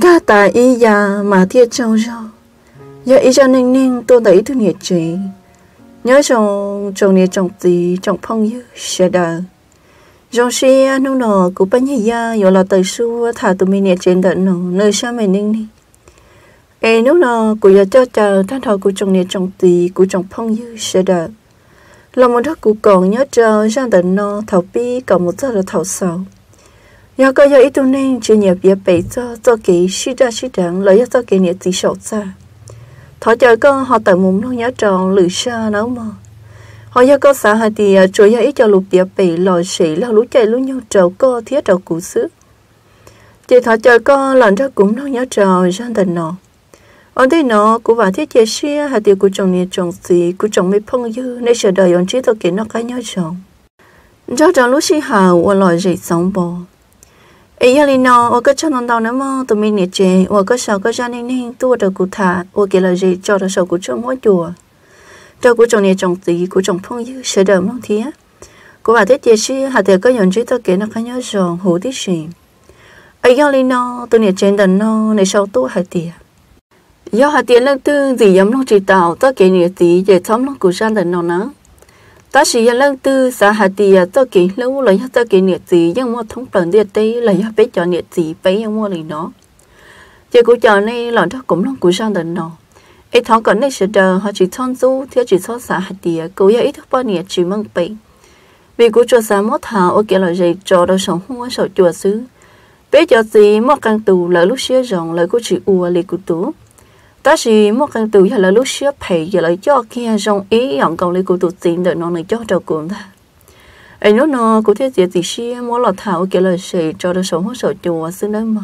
ngã ta ý ya mà thiệt châu cho. Ya ý ya ninh ninh, tôi thấy thứ nhiệt chế nhớ chồng chồng nhiệt chồng tí chồng phong như sẽ đời dòng xe nông nọ cũng bánh hay ya rồi là tới xu thả tụi mình nhiệt trên đợn nọ, nơi xa mình ninh ninh. Ê nông nọ cũng ya cho chờ than thọ của chồng nhiệt chồng tí của chồng phong như sẽ đời lòng một thắc của còn nhớ chờ sang tận nọ, thảo bi còn một giờ là thảo sầu giờ ít tu nhập cho cho ra cho ra thọ họ tự muốn nó nhớ tròn lử xa nấu mà họ giờ có xã hạt thì chủ giờ ít cho lục địa bảy lò xỉ là lũ chạy lũ nhau trầu co thiết trầu cũ xứ chỉ thọ trời co lần ra cũng nó nhớ tròn ra tình nọ ông thấy nó cũng vào thiết chế xia hạt tiêu của chồng nhiệt chồng gì của chồng mấy phong dư nên sợ đời ông chỉ tôi kể nó cái nhớ chồng cho chồng lúc xí hào và lò dậy sống bò ấy giờ nó ở cái chân đầu nữa mà tụi mình nè chị ở cái sau cái gia đình nên tua được cụ thả ở cái là gì cho được sau cụ trong mỗi chùa cho cụ chồng nè chồng tí cụ chồng phong dư sẽ đỡ mong thía cụ bà tết chia sẻ hà có nhận chữ tôi kể nó khá nhớ rồi hủ tí gì ấy giờ nó tụi nè trên đần nó nè sau tua hà tệ do hà tệ lên tư gì giống nó chỉ tạo tôi kể nè tí để thấm nó cụ sang đần nó nắng ta chỉ là lần tư xã hà tì à tôi kỹ lâu là tôi kỹ nhiệt gì nhưng mà thông tận địa tây lấy do bé cho nhiệt gì bé nhưng mà lấy nó giờ cô cho này là đó cũng lòng của sang đến nó ấy thằng còn này sẽ đờ họ chỉ thon du theo chỉ so xã hà tì à cô ý ít bao nhiêu chỉ mong bị vì cô cho xã mất thảo ở kia là gì cho đâu sống hoa sợ chùa xứ. Bé cho gì mất căn tù là lúc xưa rồng, lời cô chỉ ua liền cô tú ta chỉ một cái từ giờ là lúc xưa phải giờ lại cho kia trong ý nhận cầu lấy của tụt tiền đợi nó này cho đầu cùng ta ấy nó nó cũng thiết gì gì xia mỗi lọt thảo kia là sẽ cho được sống hỗ trợ chùa xứ đấy mà.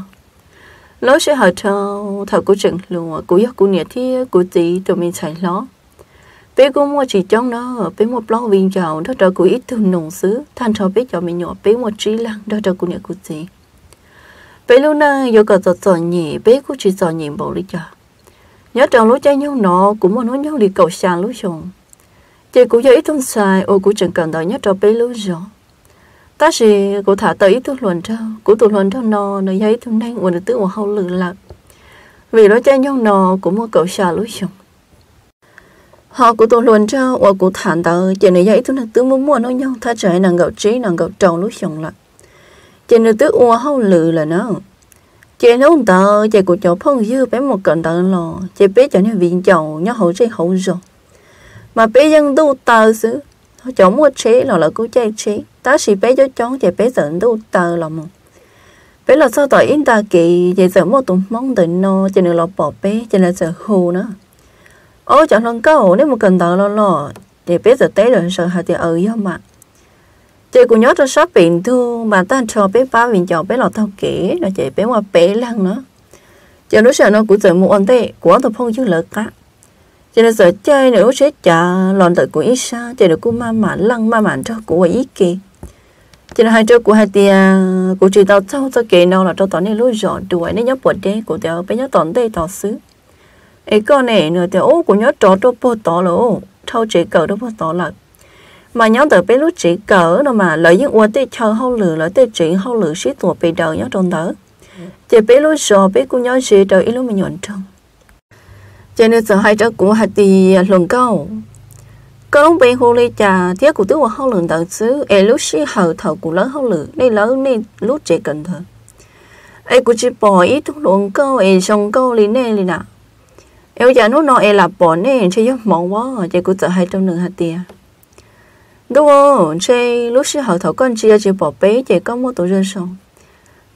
Lối sẽ hỏi thao thảo của chừng luôn của giấc của nhiệt thì của chị tụi mình chạy ló. Bé cô mua chỉ trong đó bé một lo viên giàu đó cho của ít thường nồng xứ. Than cho bé cho mình nhỏ bé một trí lăng, đó cho của nhiệt của chị bé lúc nào giờ cả giọt giọt nhỉ bé cũng chỉ giọt nhỉ bộ đi cho nhớ trong lối chơi nhau nọ cũng muốn nói nhau đi cầu xa lối rồi chị cũng giờ ít thun xài ô cũng chẳng cần đợi nhớ trong bấy lối rồi. Ta chỉ cũng thả tới ít thun luận trâu cũng tụ luận trâu nọ nó giấy thông nên mình tự một hậu lử lạc. Vì nó chơi nhau nọ cũng muốn cầu xa lối rồi họ cũng tụ luận trâu ô cũng thả tới chị này giấy thun nên tự muốn mua nói nhau ta chạy nàng gạo trí, nàng gạo tròn lối rồi lại chị này tự ô hậu lử là nó chị nấu tờ chị của cháu phong dư bé một cận tờ lò. Chị bé cho nên viện chầu nhớ hậu chơi hậu rồi mà bé dân đu tờ xứ cháu mua chế là là cứ chơi chế. Ta chỉ bé cho cháu chị bé dẫn đu tờ là một bé là sao tờ in ta kỳ chị sợ mua tụng mong định nó chị nữa là bỏ bé chị là sợ hù nữa. Ô cháu lần câu nếu một cận tờ lò lò, chị bé giờ té rồi sợ hạt thì ở do mà chị cũng nhớ cho shop bình thu mà ta cho bé ba bình cho bé lọt thao kỹ là chị bé mà bé lăng nữa chị lúc sợ nó cũng tự mua ổn tệ của tôi phong chứ lỡ cả chị nó sợ chơi nữa sẽ trả lòn tự của ít sa chị nó cũng ma mà lăng, ma mà cho của ý kì chị nó hai chỗ của hai tia, của chị tao sau cho kể nào là cho tao nên lối rõ đuổi nên nhớ bột đế của tao bé nhớ tòn tê tao xứ. Ấy con này nữa tao ô của nhớ trò cho bột tao lỗ. Thâu chị cầu đâu bột tao là mà nhớ từ bé lúc chỉ cỡ đâu mà lợi dụng qua tê chờ hậu lửa, lợi tê chỉ hậu lửa sĩ tuổi bị đầu nhớ trong đó chỉ bé lúc giờ bé cũng nhớ gì đời ít lúc mình nhận trong cho nên sợ hai cháu của hạt thì luận câu. Có lúc bé hồ lê trà thiết của tứ e của hậu lửa đầu xứ em lúc sĩ hậu thầu của lớn hậu lửa, nên lớn nên lúc chỉ cần thôi em cũng chỉ bỏ ít thuốc luận câu e xong câu liền nè liền nào em giờ nó nói em là bỏ nè chỉ giúp mong quá, chỉ cũng sợ hai trong nửa hạt tiền đúng không? Chị lúc xưa họ thầu con chia chị bỏ bé chị có một tổ dân sông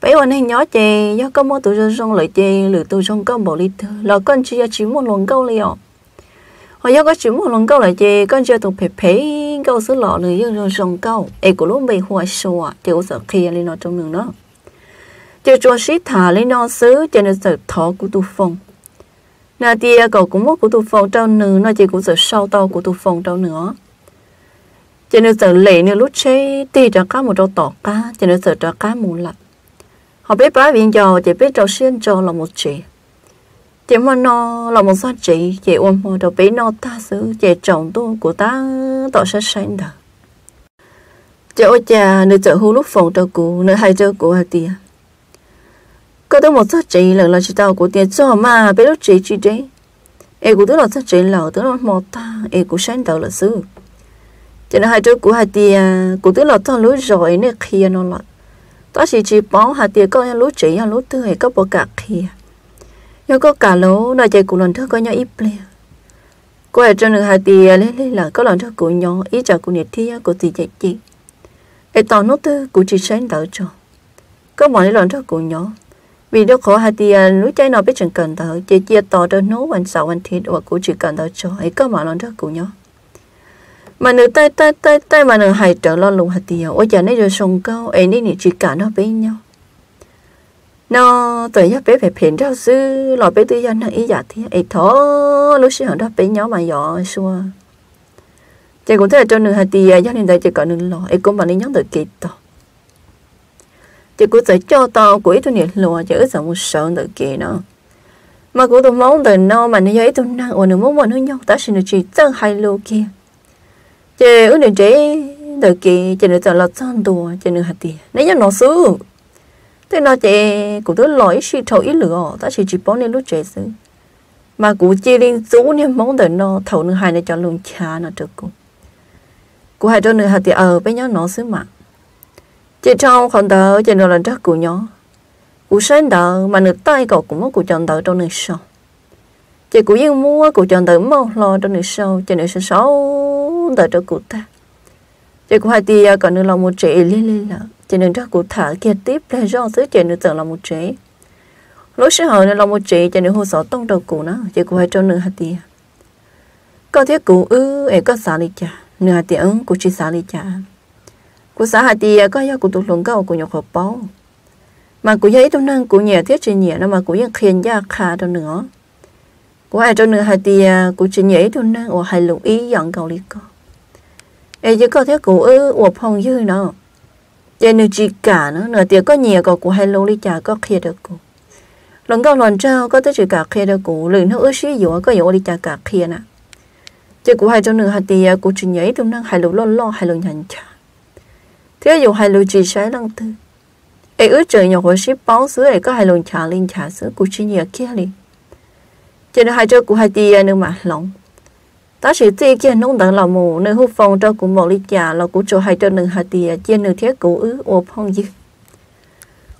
bé hoàn hình nhỏ chị do có một tổ dân sông lại chị lừa tuổi sống có bỏ lít là con chia chỉ một lần câu liệu họ do có chỉ một lần câu lại chị con chia tụ phê phê câu số lọ lửa dân sông câu ấy của lúc bị hoa sùa chị cũng sợ kia lên nó trong đường đó. Chị cho sĩ thả lên nó xứ, chị nên sợ thọ của tu phong nà tia cậu cũng mất của tu phong trong nửa nó chị cũng sợ sau tàu của tu phong trong nữa cho nên sợ lệ nữa lúc chế ti cho cá một trâu tỏ cá cho nên sợ cho cá một lặt họ biết bá viện giò, chỉ biết trâu xiên cho là một chị chỉ mà nó là một số chị chỉ ôm một đầu bé nó ta xứ, chỉ chồng tôi của ta tỏ sẽ sinh được chỉ ôi cha nữ chợ hú lúc phòng trâu cũ nữ hai trâu cũ hai tiền có tới một số chị lần là chỉ tao của tiền cho mà bé lúc chị chị đấy em cũng tức là số chị lầu tức là một ta em cũng sáng tạo là xứ cho nên hai chỗ của hai tia, của tức là trong lối rồi nên kia nó là ta chỉ chỉ bóng hai tia có những lối chỉ những lối tư hay có bộ cả kia nhưng có cả lối là chạy của lần thứ có nhau ít liền cô ở trên được hai tia lấy lấy là có lần thứ của nhau ít chả của nhiệt thi của tỷ chạy chị để tao nốt tư của chị sáng tạo cho. Có mọi lần thứ của nhau vì đâu khó hai tia lối chạy nó biết chẳng cần đỡ chỉ chia to cho nốt hoàn sáu hoàn thiết và của chị cần đỡ cho. Ấy có mọi lần thứ của nhau mà nữ tay tay tay tay mà nữ hay trở lo lùng hạt tiêu, ôi giờ này rồi sông cao ấy nên chỉ cả nó bên nhau. Nó tuổi giờ bé phải phiền rau sư lò bé tư dân ý giả thì ấy thó lúc xưa đó bên nhau mà nhỏ xua. Chỉ cũng thấy cho nữ hạt tiêu, gia đình đây chỉ có nữ lò. Ấy cũng mà nữ nhóm được kịp to, chỉ cũng sẽ cho to của ít tôi nhiệt lùa chứ sợ một sợ tự kịp nó. Mà cũng tôi mong từ nó mà nó ấy tôi năng ở nó muốn mà nó nhau ta xin được chỉ chân hai lô kia chế ước định chế đợi kì chỉ được giờ lọt chân đùa chỉ được hạt tiền nãy giờ nó xứ. Thế nó chế cũng tôi lỗi suy thầu ít lửa, ta chỉ chỉ bỏ nên lúc chế xứ. Mà cũng chỉ liên số nên mong đợi nó thầu nữa hai này cho luôn cha nó được cũng cụ hai đứa nữa hạt tiền ở bên nhau nó xứ mà. Chị trong còn đỡ chị nó lần trước của nhỏ. Của sáng đỡ mà nước tay cậu cũng có của chọn đỡ trong nửa sâu chị cụ yên mua của chọn đỡ mau lo trong nửa sâu chị nửa sau tờ cho cụ ta. Chị cũng hai tia còn nước lòng một trẻ lên lên là chị nên cho cụ thả kia tiếp là do thứ chị nước tưởng là một trẻ lúc sau hỏi nước lòng một trẻ chị nên hồ sơ tông đầu cụ nó. Chị cũng hai cho nước hai tia có thiết cụ ư ừ, ấy có xả đi chả. Nửa tia ứng cụ chỉ xả đi chả. Của xã hạt thì à, có do cụ tục luận cao của nhọc hợp báo mà của giấy tôi năng của nhẹ thiết trên nhẹ nó mà của những khiên gia khá đâu nữa của ai cho nửa hạt thì của trên nhẹ tôi năng ở hai lục ý dọn cầu lý co ấy chỉ có thiết của ư ở phòng dư nó giờ nữa chỉ cả nó nửa tiền có nhà có của hai lục lý trả có kia được của luận cao luận trao có tới chỉ cả kia được của lười nó ư xí dụ có dụ lý trả cả kia nè chỉ của hai trong nữa hạt thì của trên nhà tôi năng hai lục lo lo hai lục nhận trả thế dù hai lô chỉ sai lăng tư ấy ước trời nhỏ của ship báo xứ ấy có hai lô trả linh trả xứ của chi nhiều kia đi cho nên hai chỗ của hai tia nữa mà lòng ta chỉ tia kia nông đặng là mù nơi hút phong cho cũng một ly trà là cũng chỗ hai cho nương hạt tiền trên nửa thiết cũ ứ ô phong dư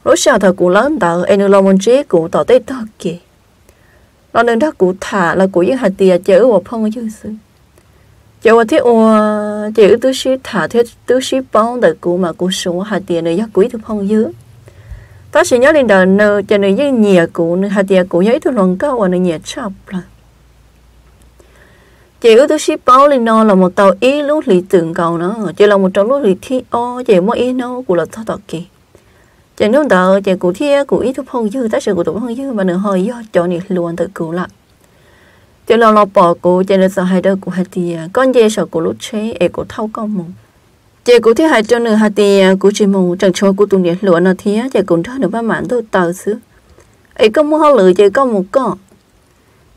lúc sau thờ của lớn tạo em nửa lòng một chế của tỏ tới to kì. Lo nương đó của thả là của những hạt tiền chơi ô phong dư xứ chữ ô thế ô chữ tứ sĩ thả thế tứ sĩ bóng đời cụ mà cụ số hạt tiền này giá quý thứ phong dư ta chỉ nhớ đến đời nợ cho nửa như nhẹ cụ nửa hạt tiền cụ nhớ thứ luận cao và nửa nhẹ chọc là chỉ tôi ship bao lên nó là một tàu ý lúc lý tưởng cầu nó chỉ là một trong lúc lý thi ô chỉ mỗi ý nó cũng là thọ tọt kỳ chỉ nếu tờ chỉ cụ thi cụ ý thực phong dư tất sự của tụi phong dư mà nửa hơi do cho nên luôn tự cụ lại. Chỉ là lo bỏ cụ chỉ là sợ hai đứa của hai tia à. con dê sợ của lúc chế ấy của thâu con mù. Chỉ cụ thi hai cho nửa hai tia à, của chị mù. Chẳng cho của tụi nhiệt luôn nó thi chỉ cũng thôi nửa ba mạn tôi tờ xứ. Ấy có mua họ lựa chỉ có một con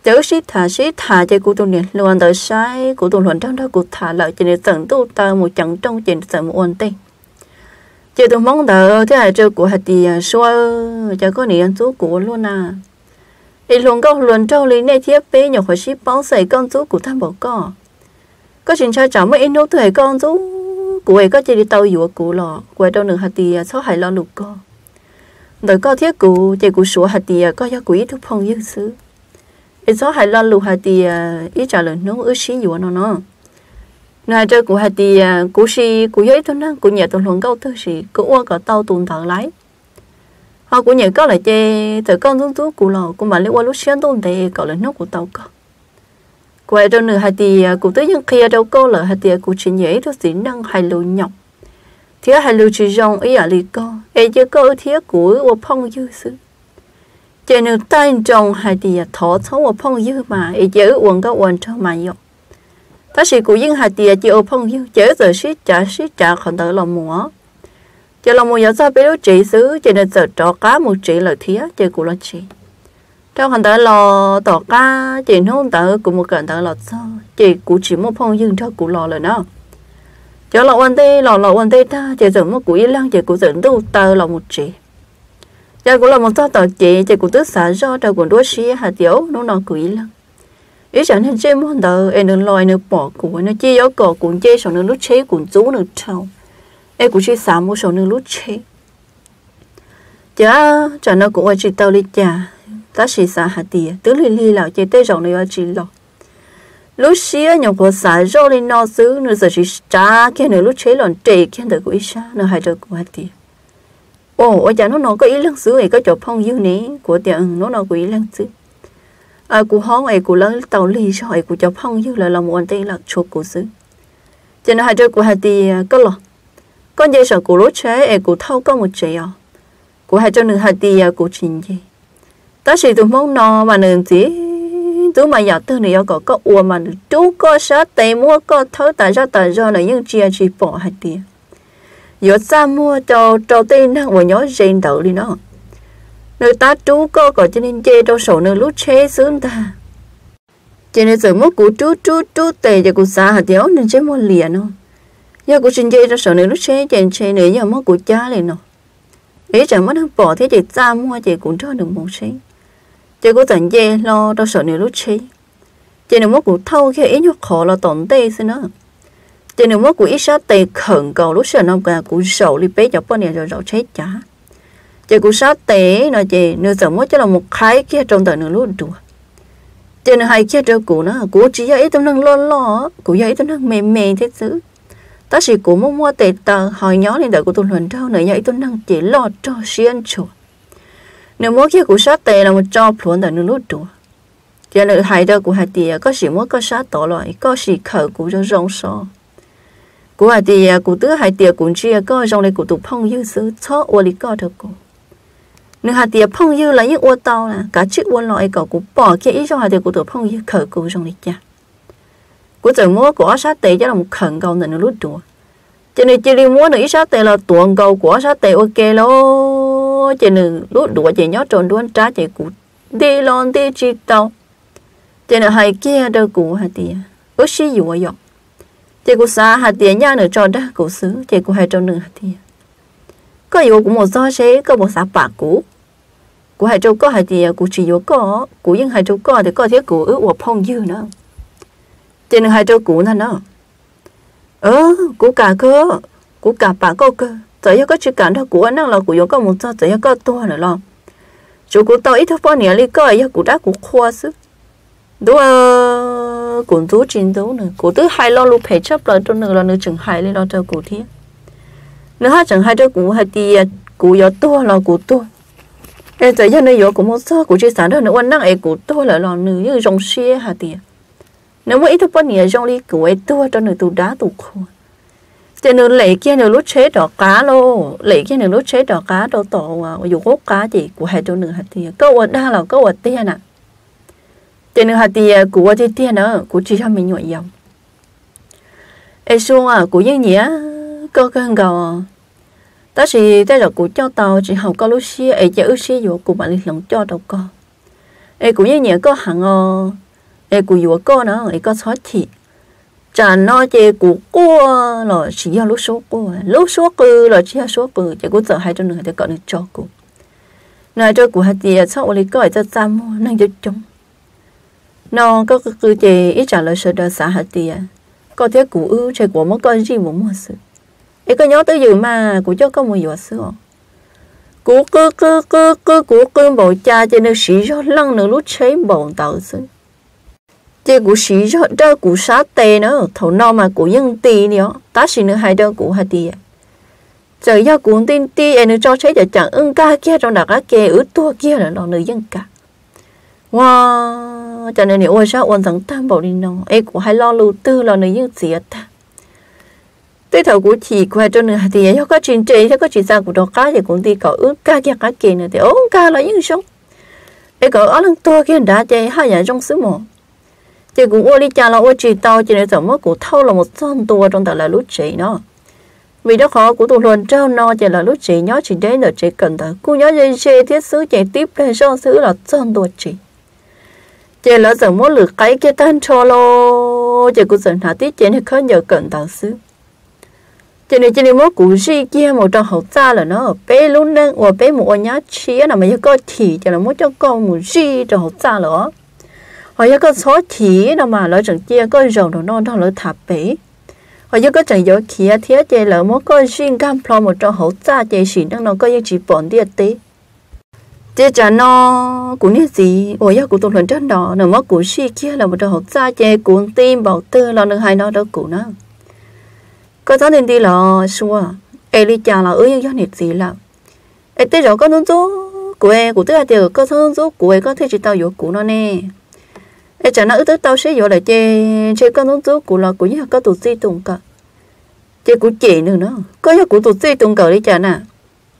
chớ sĩ thả sĩ thả cho của tôi nhiệt luôn tới sai. Của tôi luận trong đó của thả lại cho nên tận tu ta một chẳng trong trên tận một ổn định chơi tôi mong đợi thế hệ chơi của hạt tiền à, xua, cho có niệm chú của luôn à. Thì luôn có luôn trong lý này thiết bế nhỏ khỏi ship bóng xảy con chú của tham bảo cỏ có chuyện trai chẳng mấy in đâu tuổi con chú của ấy có chỉ đi tàu dùa của lọ quay đâu nửa hạt tiền sáu hải lo lục co. Đợi có thiết cụ chơi cụ sủa hạt tiền à, có giá quý thuốc phong dương sứ ít số hai lo lù hai thì ít à, trả lời nó ước xí dùa nó nó. Ngày chơi của hai thì à, cụ xí cụ giấy thôi nó cụ nhẹ tuần luận câu à, thôi xí cụ qua cả tàu tuần thở lái. Họ cũng nhớ có lại chơi từ con xuống tôi cụ lò cũng mà lấy qua lúc sáng tuần thì có lại nó của tàu có quay đâu nữa hai thì cụ tới những kia đâu có là hai thì cụ chỉ nhớ thôi chỉ năng hai lù nhọc. Thì hai lù chỉ dòng ý ở lì co ấy chứ có thì cụ qua phong dư sự chỉ nên tay trong hai thì thọ sống ở phong dư mà, ý chữ uống có uống cho mà nhọc ta sĩ cụ dân hai thì chỉ ở phong dư chữ giờ sĩ trả sĩ trả còn đỡ lòng mùa. Chỉ lòng mùa giờ sao biết lúc xứ chỉ nên giờ trọ cá một chỉ là thía chỉ cũng là chị trong hành tới lò, tỏ cá chị không tới cũng một cận tới lò sao chị cũng chỉ một phong dư cho cũng lò rồi đó chỉ lò quan tê, lò lò quan tê ta chị giờ một cúi lăng chị cũng dẫn tu tờ là một chị giờ cũng là một tao tao chị chị cũng tức xả do trời cũng đua xí hạt tiểu nó nó quỷ lắm ý chẳng nên chơi món đầu em đừng loi nữa bỏ của nó chơi yếu cỏ cũng chơi xong nó lúc chơi cũng chú nữa trâu em cũng chơi xả một số nữa lúc chơi chả chả nó cũng chỉ tao đi chả. Ta chỉ xả hạt tía tứ li li lão chơi tê rộng nữa chỉ lọ lúc xía nhậu của xả rau lên nó xứ nữa giờ chỉ trả cái nữa lúc chơi lòn trề cái nữa của ít xa nữa hai đứa của hạt tía ồ ở chả nó nó có ý lăng xứ ấy, có chỗ phong dư nè của tiệm nó nó có ý lăng xứ. À của hóng ấy, của lăng tàu ly cho ấy, của cho phong dư là lòng quan tên là chụp của xứ. Cho nên hai đứa của hai tía à, có lọ con dây sợ của lúc chế ấy, của thâu có một chế à của hai cho nửa hai tía của trình gì ta chỉ tụi mong nó mà nên chỉ tụi mà giờ tôi này có có uo mà chú có sát tây mua có thấu tại ra tại do là những chia chỉ bỏ hai tiền giờ xa mua cho cho tên năng mà nhớ rèn tự đi nó. Nơi ta chú có có cho nên chê cho sổ nơi lúc chế sướng ta. Cho nên giờ mất của chú chú chú tệ cho cụ xa hạt giáo nên chế mua liền nó. Giờ cụ xin chê cho sổ nơi lúc chế chèn chế nữa giờ mất của cha liền nó. Ý chẳng mất bỏ, thế thì xa mua chị cũng cho được một xí. Chị cũng tận dê lo cho sợ nhiều lúc chi chị nếu mất của thâu khi ý nhóc khó là tổn tê xin nữa cho nên mất của ít sát tê khẩn cầu lúc sửa nông cả của sầu li bé cho bọn này rồi rồi chết chả. Chỉ của sát tê nó chỉ nửa sợ mất cho là một cái kia trong tờ nửa lúc đùa. Cho nên hai kia cho của nó, của chỉ là ít năng lo lo, của ít tâm năng mềm mềm thế chứ. Ta chỉ của mua mua tệ tờ hỏi nhó lên đời của tôi lần đâu nữa ít tâm năng chỉ lo cho xuyên chuột nếu mỗi kia của sát tệ là một cho phun tại lúc đùa. Cho nên hai đó của hai tia có gì mỗi có sát tỏ loại, có gì khởi của cho rong so của hai tia của tứ hai tia cũng chia có trong này của tụ phong dư sư cho ô lý có được của nếu hai tia phong dư là những ô tàu là, cả chiếc ô loại cậu cũng bỏ kia ý trong hai tia của tụ phong dư khởi của trong này cha. Của giờ mỗi của sát tệ cho lòng khẩn cầu nên nước đùa. Cho nên chỉ đi mua nữa sát tệ là tuồng cầu của sát tệ ok luôn chỉ nữ lúc đùa chỉ nhớ tròn đuôn trả chỉ cụ đi lon, đi chỉ tàu. Chỉ nữ hai kia đâu cụ hai tiền ước sĩ dụ ở dọc chỉ cụ xa hạt tiền nha nữa cho đó cụ xứ. Chỉ cụ hai tròn nửa hạt tiền có yếu cũng một do chế có một xã bạc cũ. Của hai châu có hai tiền của chỉ yếu có. Của những hai châu có thì có thiết của ước của phong dư nữa. Chỉ hai châu cũ nữa nó. Ờ của cả cơ. Của cả bạc cơ. Cơ giờ có chỉ cả đó, của năng là của yếu có một giờ giờ có to nữa lo. Chú của tao ít bao nhiêu lý coi giờ của đã của khoa sức đúng à cũng chú chiến đấu nữa của tứ hai lo lúc phải chấp là cho nữa là nữa chừng hai lên lo cho của thế nữa ha chừng hai cho của hai thì của yếu to là của to. Em thấy giờ này yếu của một số của chỉ sản đó nữa quan năng ấy của to là lo nữa như dòng xe hà thì nếu mà ít bao nhiêu dòng đi của ấy to cho nữa tụ đá tụ khô. Cho nên lấy kia nữa lúc chế đỏ cá lô. Lấy kia nữa lúc chế đỏ cá đâu tổ à dù gốc cá gì của hai cho nữa hà thì câu ở đa là câu ở tiền à tiền nữa hạt thì của thì tiền nữa của chỉ cho mình nhồi dòng. Ai xuống à của những có cái hàng cầu ta chỉ đây là của cho tàu chỉ học có lúc xí ai chỉ ước xí dù của bạn đi lòng cho đâu có ai của những nhỉ, có hàng ờ ai của vừa có nữa ai có xóa thịt chả nó chỉ cụ cua là chỉ là lúc số cua à. lúc số cư là chỉ là số bự chỉ có giờ hai trăm nữa để gọi được cho cô. Nói cho cụ hạt tiền sau này gọi cho tam mua, năng cho chúng nó có cứ chỉ ít trả lời à. sự đời xã hội tiền có thế cụ ư chơi của mất con gì muốn mua sự. Ấy có nhớ tới giờ mà cụ cho có một gì sự cụ cứ cứ cứ cứ cụ cứ bộ cha cho nên sĩ cho lăng nữa lúc chế bộ tàu sự. Chỉ cú sĩ cho đó cú sát tê nữa, thầu no mà cú nhân tì nữa ta sĩ nữa hai đứa cú hai tì giờ ya cú tin tì em nữa cho thấy giờ chẳng ưng ca kia, trong đặc kia ở tua kia là nó nữ dân cả wow cho nên nếu ôi sao ôn thằng tam bảo đi nó ấy cũng hai lo lưu tư lo nữ như gì ta? Tới thầu cú chỉ qua cho nữa thì ya có chuyện trị có chuyện sao cú đó cá thì cũng đi cậu ứ ca kia cá kia nữa thì ôn ca là những sống. Ấy cậu ở lần tua kia đã chơi hai nhà trong xứ một chỉ cũng ôi đi cha là ôi chỉ tao chỉ để giống mất của thâu là một son tua trong tại là lúc chị nó. Vì đó khó của tụi luôn trao no chỉ là lúc chị nhớ chỉ đến là chị cần thở, cô nhớ dây xe thiết sứ chạy tiếp lên sau sứ là son tua chị chị là giờ muốn lượt cái cái tan cho lo. Chị cũng dần thả tiết chị này khó nhờ cận tạo sư chị này chị này muốn cú gì kia một trong hậu cha là nó bé luôn nè, ở bé một nhá chia là mà có thì chị là muốn cho con một gì trong hậu cha nữa họ có số thì nó mà, lỡ chẳng kia có rồng nó non nó lỡ thả bé họ có chẳng có kia thế chị lỡ muốn có riêng cam plo một trong hậu tza chị xin xịn nó có những chỉ bọn đi tế chế chả nó cũng như gì? Ôi giờ cũng tụt lần trên đó. Nó mất của si kia là một trong học xa chế cuốn tim bảo tư là nó hai nó đó cũ nó. Có giáo nên đi là xua. Ai đi chả là ơi giáo cái gì là ai tới rồi có nông số của em của tôi là từ có nông số của em có thể chỉ tao yếu của nó nè. Ai chả nó tới tao sẽ yếu lại chơi chơi có nông số của là của như có tụt si tùng cả chơi của chị nữa nó. Có những của tụt si tùng cả đi chả nè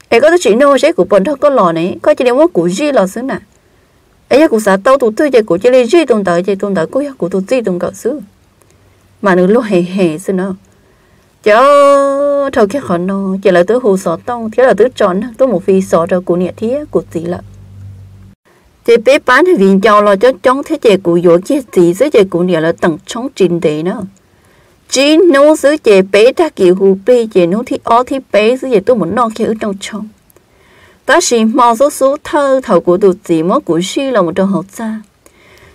ai có chỉ nô sẽ của bọn thằng có lò này. Có chỉ muốn của gì lò xứ nè. Ấy của sao tao tụt tôi chơi của chơi lấy gì tồn tới chơi tồn tới của của tụt gì tồn cả xứ. Mà nó lúc hề hề xứ nó. Chớ thầu cái khó nó. Chỉ là tứ hồ sọ tông, thế là tứ tròn tứ một phi sọ rồi của nhẹ thế của gì là chơi bé bán thì vì giàu lo cho chống thế chơi của yếu kia gì dưới chơi của nhẹ là tầng chống trình đề nữa chỉ nấu dưới chế bé ta kiểu hù bê chế nấu thì ó thì bé dưới chế tôi muốn non kia ở trong trong ta chỉ mò số số thơ thầu của tụt chỉ mất của suy là một trong học gia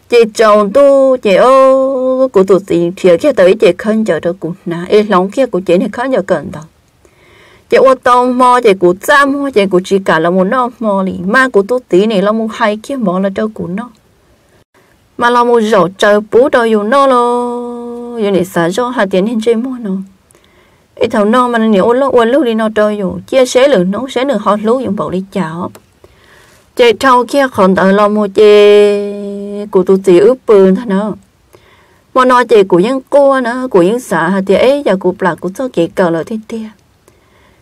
chị chồng tu chị ô của tụi chỉ thiệt kia tới chị khăn chờ cho cụ nà, ê lòng kia của chị này khăn chờ cần đó chị ô tô mò chị của cha mò chị của chị cả là một nó mò lì mà của tụi tí này là một hai kia mò là cho cụ nó mà là một rổ chờ bố đâu dùng nó lo dùng để xả cho hai tiền lên trên mò nó. Ê thầu nó mà nếu ô lúc ô lúc đi nó cho dùng chia sẻ lượng nó sẽ được họ lúc dùng bảo đi chào chị trâu kia còn ở lo một chị của tụi chị ướp bừng thôi nó. Mà nói chị của những cô nữa của những xã thì ấy giờ của bà của cho chị cờ là thế tia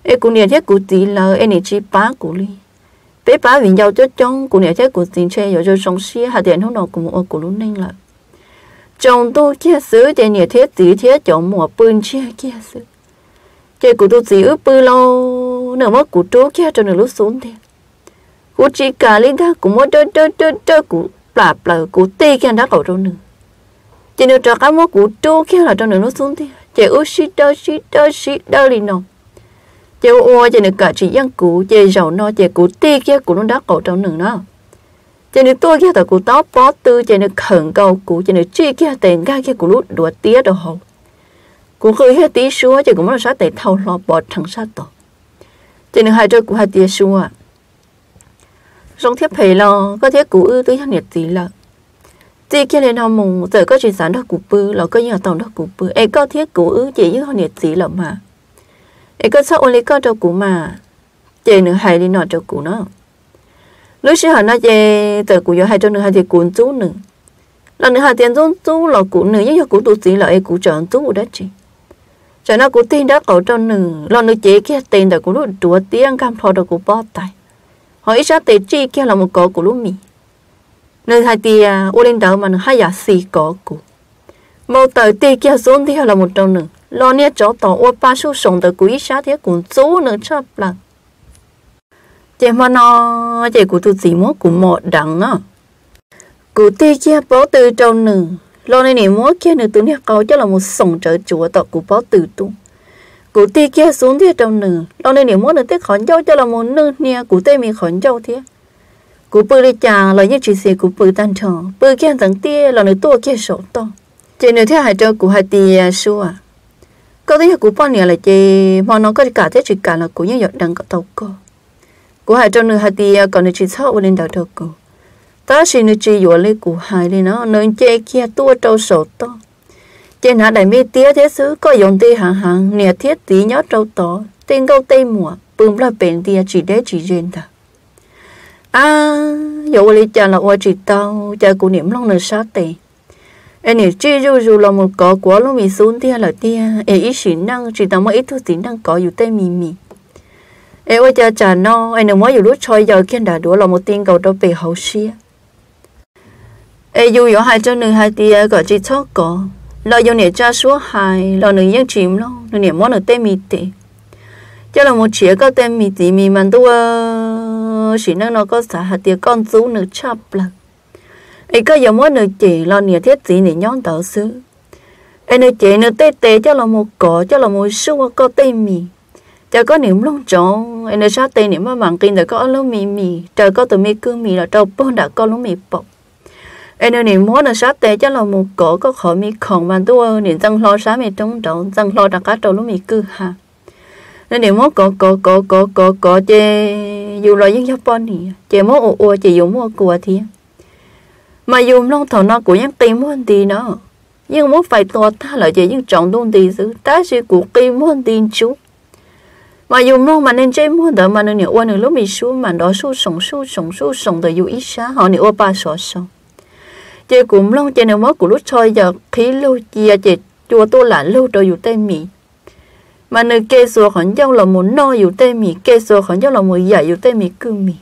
ấy của nhà thế của chị là ấy này chỉ bá của đi bé bá vì giàu cho trong của nhà thế của chị chơi rồi rồi sống xia hạt tiền không nào của một của luôn nên là chồng tu kia sứ để nhà thế chị thế chồng mùa bươn chia kia sứ chị cụ tu chị ướp bưng lâu nửa mất cụ trú kia cho nửa lúc xuống thế cụ chỉ cả lý đó cũng muốn chơi chơi chơi chơi cụ bà bà cụ tê kia đã cầu trong nửa chị nửa cho cái món cụ trú kia là trong nửa lúc xuống thế chị ướp xí đơ xí đơ xí đơ lì nồng chị ua chị nửa cả chị dân cụ chị giàu no chị cụ tê kia cụ nó đã cầu trong nửa nó cho nên tôi kia thật của tóc, bó tư, cho nên khẩn cầu của cho nên truy kia tiền ga kia của lúc đùa tía đồ hồ. Của khơi hết tí xua cho cũng muốn sát tiền thâu lo bỏ thằng sát tổ. Cho nên hai đứa của hai tía xua rong thiết phải lo, có thiết cũ ư tư hàng nhiệt tí là chỉ kia lên họ mùng giờ có chuyện sản đó cụ bự là có nhiều tàu đó cụ bự ấy có thiết cũ ư, chỉ với họ nhiệt tí là mà. Ấy có sao only có cho cụ mà. Chỉ nữa hay đi nọ cho cụ nó lúc xưa họ nói về từ cụ giờ hay cho nữa hai thì cuốn chú nữa là nữa hai tiền chú chú là cụ nữa nhưng cụ tu sĩ là ấy cụ chọn chú đó chị cho nó cụ tin đó cậu cho nữa là nữa chế kia tiền là cụ lúc chùa tiếng cam thọ được cụ bỏ tay. Ít sáng tiền chi kia là một cổ của lúc mì. Nơi hai tia, ô lên đầu mà hai giả xì cổ cụ. Màu tờ tiền kia xuống thì là một trong nữa lo nè chỗ tỏ, ô ba số sống từ cụ ít ra thì cũng chú nữa chấp là chị mà nó, chị của tôi gì mốt của một đằng á. Của tê kia, bó từ trong nử lo nên nè, mốt kia nữa tôi nè câu cho là một sống trở chúa tọ của bó từ tu. Cụ tê kia xuống thế trong nử lo nên nè, mốt được tết khẩn châu cho là một nửa nè cụ tê mình khẩn châu thế cụ bự đi chàng là như chuyện xe cụ bự tan trò. Bự kia tầng tia là nửa tua kia sổ to. Chỉ nửa thế hải châu cụ hải tia xua à, à. có thấy cụ bao nè là chị mà nó có cả thế chuyện cả là cụ nhớ giọt đằng có tàu cơ cụ hai trong nửa hai thì còn được chỉ sau lên đầu đầu cô ta xin được chỉ dụ lấy cụ hai đi nó nên chơi kia tua trâu sổ to. Trên hạ đại mi tía thế xứ có dùng tê hàng hàng nè thiết tí nhớ trâu to tên câu tây mùa, bùm là bền tia chỉ để chỉ duyên ta. À dụ lấy cha là ôi chỉ tao cha cụ niệm long nửa sát tề em nè chỉ dù dù là một cỏ quá lúc mình xuống tia là tia. Em ít sĩ năng chỉ tao mới ít thôi tính năng có dù tê mì mì em ôi, cha cha, no. Em nè mới dù lúc chơi giờ kiên đã đũa là một tiếng cầu đâu bề hậu xia em dù có hai chân nửa hai tia có chỉ chót có lo dùng để cha số hai lo nữ nhân chìm lo, nữ niệm món nữ tên mì tệ cho là một chiếc có tên mì tỉ mì mà tôi chỉ năng nó có xã hạt tiền con chú nữ chắp là. Ấy có giống món nữ chỉ lo niệm thiết gì để nhón tờ xứ. Anh ấy chế nó tê tê, cho là một cỏ, cho là một số có tê mì cho có niệm long trống anh ấy sát tên niệm mà bằng kinh để có lúc mì mì, trời có từ mì cứ mì là trâu bông, đã có lúc mì bọc. Anh ấy niệm muốn là sát tên cho là một cổ có khỏi mì khổng, mà tôi niệm tăng lo sáng mì trống trống tăng lo đã cá trâu lúc mì cứ ha nên niệm muốn có có có có có có chê dù là những giáp bông nè chê muốn ồ ồ chê dùng mua của thì. Mà dùng long thọ nó cũng những tiền muốn thì nó, nhưng muốn phải to ta là chỉ những trọng đông thì giữ ta sẽ của kim muốn tin chú mà dùng nó mà nên chơi mua đỡ mà nên nhiều quan lúc mình xuống mà đó số sống số sống số sống từ dù ít xa, họ nhiều ba số sống chơi cũng lâu chơi nếu mất của lúc chơi giờ khí lâu chia à chơi chùa tôi là lâu rồi dù tên mì. Mà nơi kê xua khẩn dâu là muốn no dù tên mì, kê xua khẩn dâu là muốn dạy dù tên mì cư mì.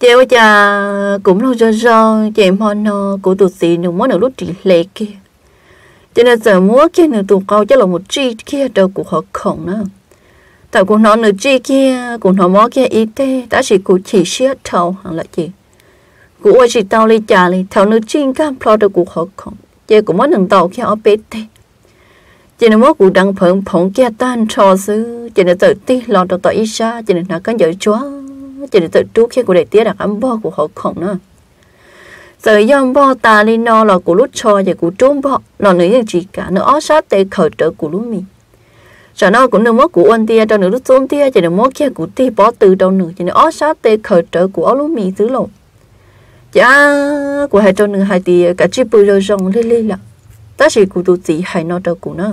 Chéo cha cũng lâu cho cho chơi mà nó của tụt xì nếu muốn ở lúc chỉ lệ kia cho nên giờ mua kia nữa tụt câu cho là một chi kia đâu của họ khổng nữa tại của nó nửa chi kia của nó mua kia ít tê đã chỉ của chỉ siết thầu hàng là gì. Của chỉ tao lấy trả lấy thầu nửa chi cam pro đâu của họ khổng. Chỉ cũng muốn đường tàu kia ở bên tê. Cho nên múa của đang phượng phồng kia tan trò xứ cho nên tự ti lo đầu tại ít xa chị nên nó có giờ chúa. Chỉ nên tự trú khi của đại tiết là ăn bò của họ khổng nữa giờ yom bò ta li no là cú lút cho và cú trốn bò nó nữ như chỉ cả nó ó sát tê khởi trở cú lúc mi cho nó cũng đừng mất cú ôn tia, cho nữ lúc trốn tia chỉ đừng mất kia cú tia, bỏ từ đâu nửa chỉ nửa ó sát tê khởi trở cú ó lúc mi thứ lộ. Chả, của hai cho nữ hai tia, cả chi bự rồi rong li li là ta chỉ cú tu chỉ hai nó đâu cú nó.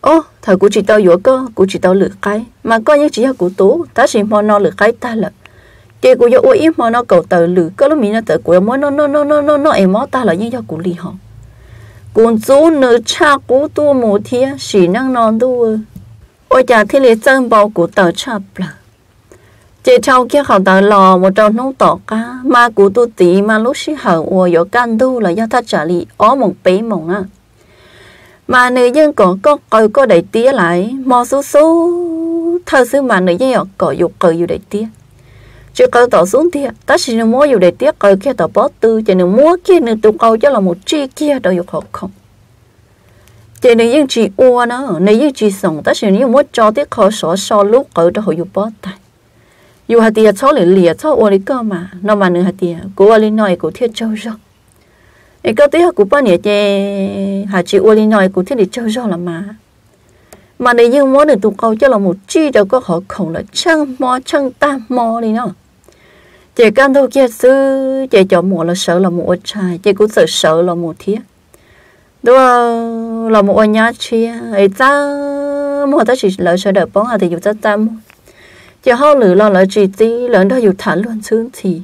Ô thời của chị tao yếu cơ, của chị tao lửa cái. Mà coi như chỉ là cú tú ta chỉ mò nó lửa cái ta là chị của yo ít mà nó cầu tờ lử, có lúc mình nó tờ của mò nó nó nó nó nó nó em mò ta là như cho của lì họ cùng chú nữ cha của tu mù thia chỉ năng non tu ôi chả thế lệ chân bao của tờ cha bla chị cháu kia họ tờ lò một trâu nấu tỏ cá mà của tu tí mà lúc xí hở ủa yo can tu là do ta trả lì ó một bé mộng á, mà nữ dân có có coi có đầy tía lại mò số số thơ sư mà nữ dân có dục cờ dù đầy tía chứ câu tỏ xuống thì ta chỉ nên mua dù để tiếc cờ kia tỏ bó tư. Chỉ nên mua kia nên tụ câu cho là một chi kia đâu dục học không. Chỉ nên những chi ua nó nên dân chi sống ta chỉ nên mua cho tiếc khó sổ so lúc cờ cho họ dục bó tài, dù hạt tía cho lì lìa cho ua đi cơ mà. Nó mà nửa hạt tiền cố ua lên nói cố thiết châu rồi cái câu tí cố bao nhiêu chè hà ua lên nói cố thiết để châu rồi là mà. Mà nếu như muốn được tụ câu cho là một chi đâu có họ không là chăng mò chăng ta mò đi nó chị căn đâu kia sư, chị cho mùa là sợ là một trai chị cũng sợ sợ là một thiết đó là mùa nhà chia ấy ta mà ta chỉ là sợ đợi bóng à, thì dù ta tâm chị hao lử là là chỉ tí lớn đó dù thả luôn xương thì.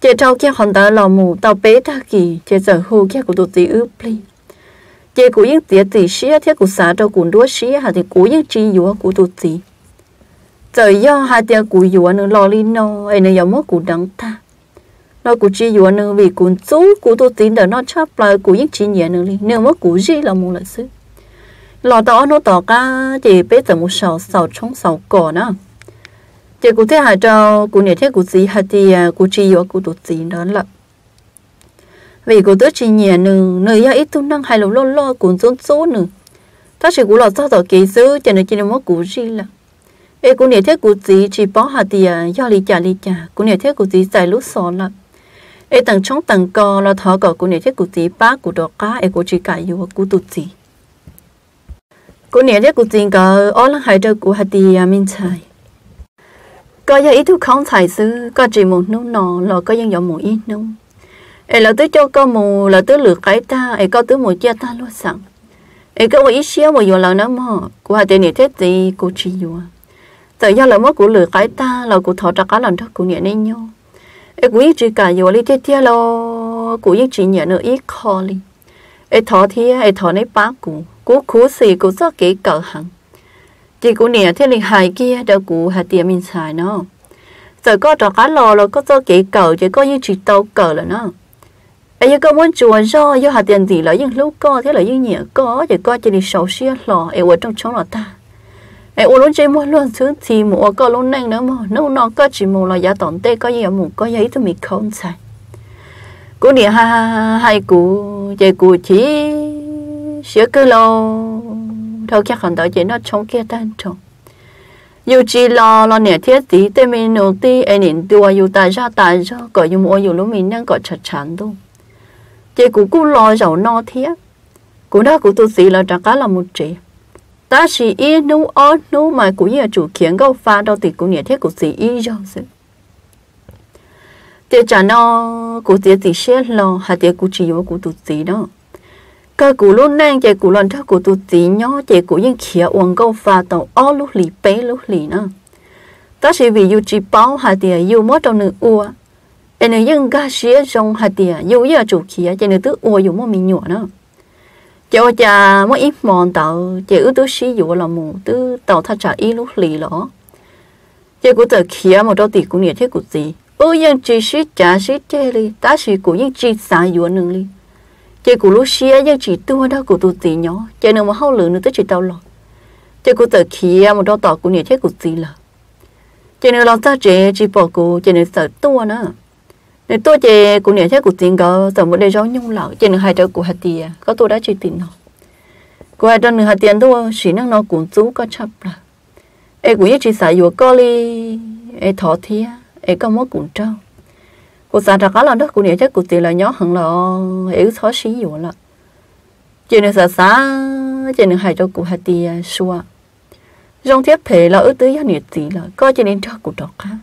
Chị trâu kia hòn ta là mùa tàu bé ta kỳ chị sợ hù kia của tụi tí ướp li chị cũng những tiệt tí xía, thiết của xã trâu cũng đua xía hà thì cũng những chi dùa của tụi tí trời do hai tia của dùa nữa lo li nó ấy nó giống mất của đắng ta nó của chi dùa nữa vì của chú của tôi tin đỡ nó chấp lại của những chi nhẹ nữa li nếu mất của gì là một lợi sư lò đó nó tỏ ca, chỉ biết từ một sào sào trong sào cỏ nữa chỉ cụ thế hai cho cụ nhẹ thế cụ gì hai thì cụ chỉ có cụ tôi gì đó là. Vì cụ tôi chỉ nhẹ nữa nữa ya ít tu năng hay là lo lo cụ zôn số nữa ta chỉ cụ là sao tỏ kỹ sư cho nên chỉ là mất cụ gì là ê cũng nhớ thế cụ gì chỉ bỏ hạt thì à, do lý trả lý trả cũng nhớ thế cụ gì giải lúc sọ là ê tầng trong tầng co là thọ cỏ cũng nhớ thế cụ gì ba cụ đó cá. Ê cụ chỉ cài vô cụ tụt gì cũng nhớ thế cụ gì có ở là hai cho cụ hạt thì à, mình chạy có giờ ít thu không thải sư có chỉ một nút nọ là có dân dọn một ít nút ê là tới cho có mù là tới lượt cái ta, ê, có tới một chia ta luôn sẵn. Ê, có một ít xíu một giờ là nó mà của hạt tiền thế gì cụ chỉ vừa tại do là mất của lửa cái ta, là của thọ trả cá lần đó của nhẹ nên nhau ấy của ít chỉ cả nhiều đi tiết theo lo, của ít chỉ nhẹ nữa ít khó đi ấy thọ thì ấy thọ này bá của của khú xì của rất kỹ cỡ hẳn. Chỉ của nhẹ thế liền hài kia đâu cụ hạt tiền mình xài nó. Giờ có trả cá lò rồi, có do kỹ cờ chỉ có như chỉ tàu cờ là nó. Ấy có muốn chùa do do hạt tiền gì là những lúc có thế là những nhẹ có, chỉ có chỉ đi sầu xia lò ấy ở trong chỗ là ta ai ở luôn chơi mua luôn thứ thì mua có luôn neng nữa mà nó nó có chỉ mua là giá tổn tê có gì mua có giấy thì mình không xài cú địa ha hai cú chị cụ chỉ sửa cơ lo thôi chắc hành tới chỉ nó chống kia tan trồng dù chỉ lo lo nè thiết tí tên mình nô tí anh nhìn tua, dù tại ra tại ra. Có dù mua, dù lúc mình đang có chặt chắn đâu chị cụ cụ lo giàu no thiết cụ đó cụ tôi gì là trả cá là một chị ta chỉ ý nấu ó nấu mà cũng như chủ kiến gấu pha đâu thì cũng nè thiết cụ sĩ ý rồi sự thì chả nó cụ tiệt thì xe lo hà tiệt cụ chỉ vô cụ tụt gì đó cơ cụ luôn nang chạy cụ lần theo cụ tụt gì nhó chạy cụ yên khía uống gấu pha tàu ó lúc lì bé lúc lì nữa ta chỉ vì yêu chỉ bảo hà tiệt yêu mất trong nửa ua. em ấy những ga xe trong hà tiệt yêu yêu chủ khía chạy nửa tự ua yêu mất mình nhọ nữa cho cha mỗi ít mòn tàu, chỉ ước tôi sử dụng là một tư tàu thay trả ít lúc lì lỏ chỉ cũng tờ khía một đôi tỷ cũng nhiệt thế của gì? Ư yên chỉ sử trả sử chơi đi ta sử cũng yên chỉ xài dụng nương đi chỉ cũng lúc xía yên chỉ tua đó của tôi gì nhỏ chỉ nương mà hao lửa nữa tôi chỉ tàu lọ chỉ cũng tờ khía một đôi tàu cũng nhiệt thế của gì là chỉ nương lo ta chế chỉ bỏ cô, chỉ nương sợ tua nữa nên tôi chỉ cũng nhớ thế cuộc tình có tầm một đề giống nhung lão chỉ nên hai đứa của hạt tiền à. có tôi đã chỉ tiền nó của hai đứa hạt tiền tôi chỉ năng nó cũng chú có chấp là ấy cũng chỉ xài vừa có li ấy thọ thia ấy có mối cũng trâu. Của xài ra cá là đó cũng nhớ thế cuộc tiền là nhỏ hơn là ấy thói xí vừa là chỉ nên xài xá chỉ nên hai đứa của hạt tiền à, xua. Trong thiết thể là ước tới giá nhiệt gì là có chỉ nên cho của đó khác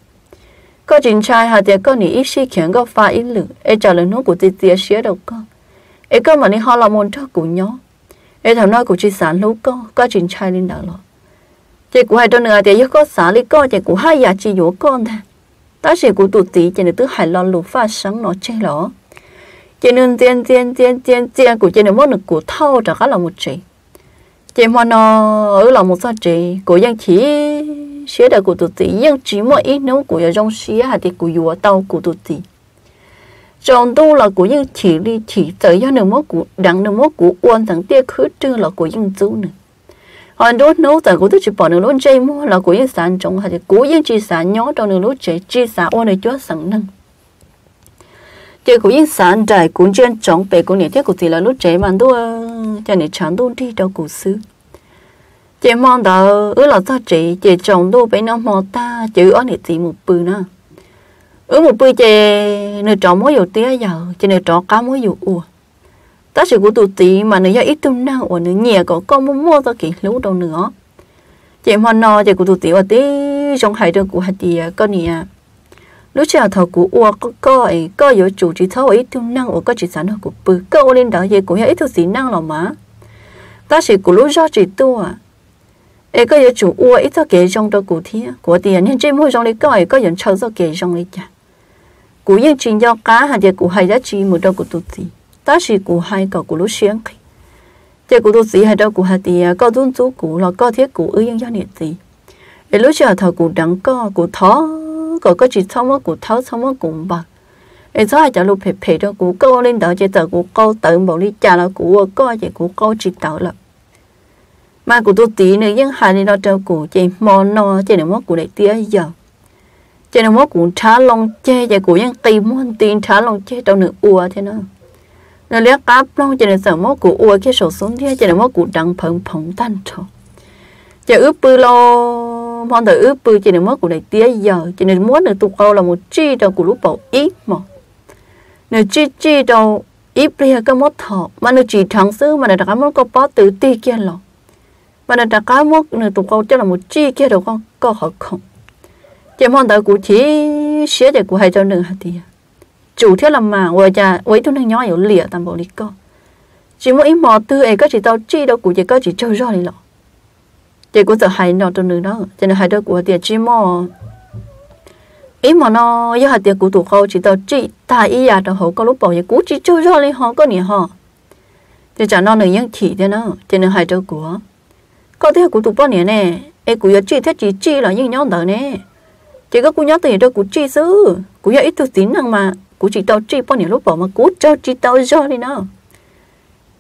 có chuyện trai hà tiệt có nỉ ít sĩ khiến có pha ít lử ê trả lời nó của tiệt tiệt xía đâu con ê có mà ni họ là môn cho của nhỏ ê thằng nói của chị sản lú con có chuyện trai lên đạo lo chị của hai đứa nữa thì có xã lý con chị của hai nhà chị yếu con thà ta chỉ của tụt tí chị được tứ hải lo lù pha sáng nó chơi lo chị nên tiền tiền tiền tiền tiền của chị được mất được của thâu trả cả là một chị chị mà nó ở là một sao chị của dân chỉ xế đời của tụi chị nhưng chỉ một ít nếu của ở trong xế hay thì của yếu tàu của tụi chị trong tu là của những chỉ đi chỉ tới do nửa mốt của đặng nửa mốt của quan thằng tia khứ trừ là của những chú nữa hoàn đốt nấu tại của tôi chỉ bỏ nửa lúa chơi mua là của những sản trồng hay thì của những chỉ sản nhỏ trong nửa lúa chay chỉ sản quan này chúa sẵn năng chỉ của những sản trải cũng trên trồng về của nhà thiết của thì là lúa chơi mà tôi cho nên chẳng tôi đi đâu của xứ chị mong đợi ứ là sao chị chị chồng đô bị nó mò ta, chữ ở này chị một bự nữa ứ một bự chị nơi trọ mới dầu tía giờ chị nơi trọ cá mới dầu ua. Ta chỉ của tụi chị mà nơi ít tung năng ở nơi nhẹ có con muốn mua tao kỹ lú đâu nữa chị mong nó chị của tụi chị ở tí, trong hai đường của hai chị à, con nè à. lúc chào thầu của ua có coi có yếu chủ chỉ thấu ít tung năng ở có chỉ sản của bự cơ lên đó về cũng ít thứ gì năng là mà ta chỉ của lúc do chỉ tua à ấy có chủ ua ít cho kế trong đó cụ thi của tiền nên trên môi trong đấy có ấy có những châu cho kế trong đấy chả cụ yên trình do cá hay là cụ hay giá trị một đâu cụ tụt gì ta chỉ cụ hay có cụ lúc sáng khi chỉ cụ gì hay đâu cụ hay thì có tuân chú cụ là có thiết cụ ư yên do gì ấy lúc chờ thầu cụ đắng có cụ thó có có chỉ tháo mất cụ tháo tháo mất cụ bạc ấy sao chả lúc phê phê đó cụ câu lên đó chỉ tờ cụ câu tự bảo đi chả là cụ có chỉ cụ câu chỉ tờ là mà cụ tôi tí nữa nhưng hai đi lo trâu cụ chị mò nó chị nó mất cụ để tía giờ. Chị nó mất cụ trả lòng chê, chị cụ nhưng tìm muốn tiền trả lòng chê đâu nữa ua thế nó nó liếc cáp long chị nó sợ mất cụ ua cái sổ xuống thế, chị nó mất cụ đằng phồng phồng tan trò. Chị ướp bư lo mong thở ướp bư, chị nó mất cụ để tía giờ. Chị nó muốn được tụ câu là một chi đâu cụ lúc bảo ít mà nó chi chi đâu ít bây cái mất thọ, mà nó chỉ thằng xứ mà nó đã mất có bó tử ti kia lòng mà nó đã cá mốc nữa tụ câu cho là một chi kia đâu con có họ không? Chỉ mong đợi cụ chỉ xé để cụ hay cho nương hạt tiền chủ thiết là mà, ngoài ra với tôi đang nhỏ hiểu lìa tạm bộ đi co. Chỉ mỗi mò tư ấy, có chỉ tao chi đâu cụ chỉ có chỉ chơi rồi đi lọ. Chỉ cụ sợ hay nó trong nương đó, cho nên hay đó cụ tiền chỉ mò. Ý mà nó, do hạt tiền cụ tụ câu chỉ tao chi, ta ý à đâu họ có lúc bảo vậy cụ chỉ chơi rồi đi họ có nhỉ họ thì chả nó nương những chỉ thế nó cho nên hay đó của có thể cũng tụ bao nhiêu nè. Em cũng giờ chỉ thế chỉ chỉ là những nhóm đó nè. Chỉ có cụ nhóm tiền đâu chi chỉ cũng giờ ít tự tín năng mà. Cũng chỉ tao chỉ bao nhiêu lúc bỏ mà cũng cho chỉ tao cho đi nó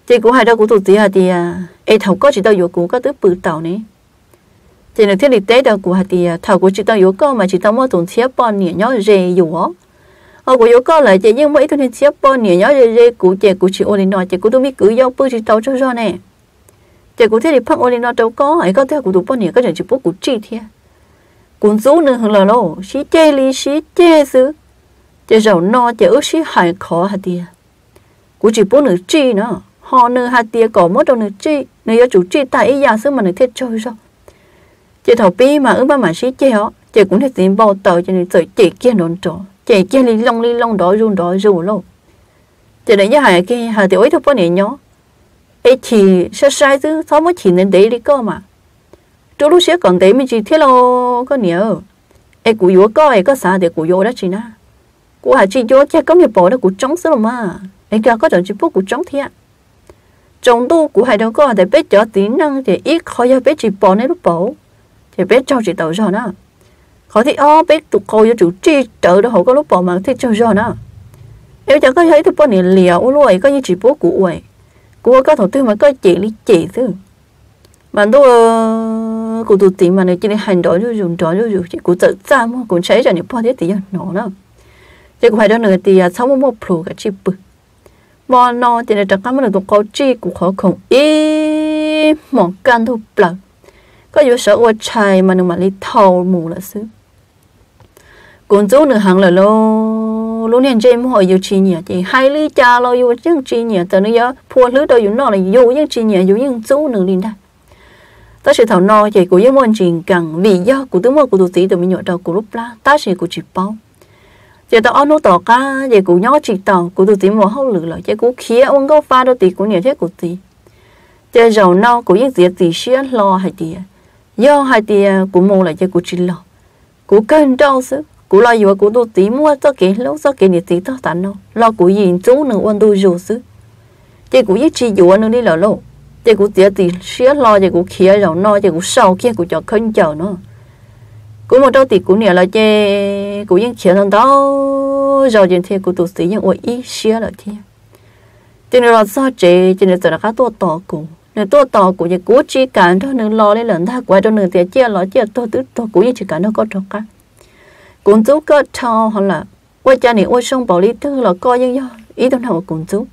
chỉ cũng hai đâu cũng tụt tí hả thì à em thầu có chỉ tao yếu cũng có tới bự tàu nè. Chỉ là thiết lý tế đâu cụ hả thì à, thầu của chỉ tao yếu có mà chỉ tao mua tốn xếp bao nhiêu nhóm rề yếu họ của yếu có là chị nhưng mấy thôi nên xếp bao nhiêu nhớ dễ dễ cụ chị cụ chỉ ôn lên nói, chị cũng tôi biết cứ yêu bự chỉ tao cho cho nè chị cụ thế thì phong ôn đi nói đâu có ấy có theo cụ tôi bao nhiêu cái chuyện chỉ bố cụ chi thế cũng dấu nữa hơn là lo xí chê li, xí chê xứ. Chị giàu no chị ước xí hại khó hả tia. Cụ chỉ bố nữa chi nữa họ nữa hả tia có mất đâu nữa chi nữa yêu chủ chi tại ý giả xứ mà nữa thiết chơi sao chị thầu pi mà ước ba mà xí chê họ chị cũng thấy tiền bao tờ cho nên trời chị kia nón trọ chị kia li long li long đó run đó run lâu chị đấy nhớ hại kia hại thì ấy thôi bao nhiêu nhó ấy thì sai sai chứ sao mới chỉ nên để đi cơ mà chỗ lúc xưa còn để mình chỉ thiết lo có nhiều ấy cụ yếu có ấy có sao để cụ yếu đó chị na cụ hà chỉ vô chắc có nghiệp bỏ đó cụ trống xứ mà ấy kia có chọn chỉ bố cụ trống thiệt trong tu cụ hại đâu có để biết cho tính năng thì ít khó cho biết chỉ bỏ nên lúc bỏ thì biết cho chỉ tàu rồi đó họ thì ô biết tụ cô cho chủ chi trợ đó họ có lúc bỏ mà thì cho rồi đó nếu chẳng có thấy tụi bọn này liều luôn có như chỉ bố cũ vậy của có thầu tư mà có chị lý chị thứ mà tôi cụ tụ tiền mà này chỉ hành đó rồi dùng đó rồi chỉ cụ tự ra mà, cũng thấy cho những bao thế tỷ nó đó. Chỉ cụ phải đó nữa thì à, sau một một pro cái chip bự. Mà nó thì là chắc chắn là tụ cô chi cũng khó không ý một căn thu bự có yếu sợ ô chai mà nó mà đi thầu mù là xứ. Cũng chú nữa hàng là lo lúc này chơi mua yêu chi nhỉ chị hai ly cha lo yêu những chi nhỉ từ nó giờ phua, lứa đâu yêu nó là yêu những chi nhỉ yêu những chú nữa đi đây ta sẽ thảo no thì của những môn trình cần vì do của tướng mơ của tụi tí từ mình nhọ đầu của lúc la ta sẽ của chỉ bao. Giờ ta ăn nó tỏ ca giờ của nhỏ chỉ tàu của tụi tí mua hậu lử lại giờ của khía ông gấu pha đôi tí của nhiều thế của tí giờ giàu no của những gì tí xía lo hay tí do hai tí của mua lại giờ của chỉ lo của cơn đau sức cú lo yêu cú đồ tí mua cho cái lúc cho cái nhiệt tí tao tận nó lo cú gì chú nữa quan đồ dù chứ chỉ cú ít chỉ dù nữa đi lỡ lỗ, chỉ cú tiếc tí xía lo chỉ cú khía rồi nó chỉ cú sau kia cú cho khấn chờ nó cú một đâu tí cú nè là chê cú yên khía thằng đó rồi chuyện thì cú đồ tí những ôi ít xía là thế chỉ nên là sao chế chỉ nên là khá tổ tỏ cú nên tổ tỏ cú chỉ cú chỉ cả thôi nên lo lấy lần thay quay cho nên tiếc chia lo chia tổ tứ tổ cú chỉ cả nó có trong cả cũng chú có cho hoặc là quay cha này quay xong bảo lý tư là coi như do ý tôi nào cũng chú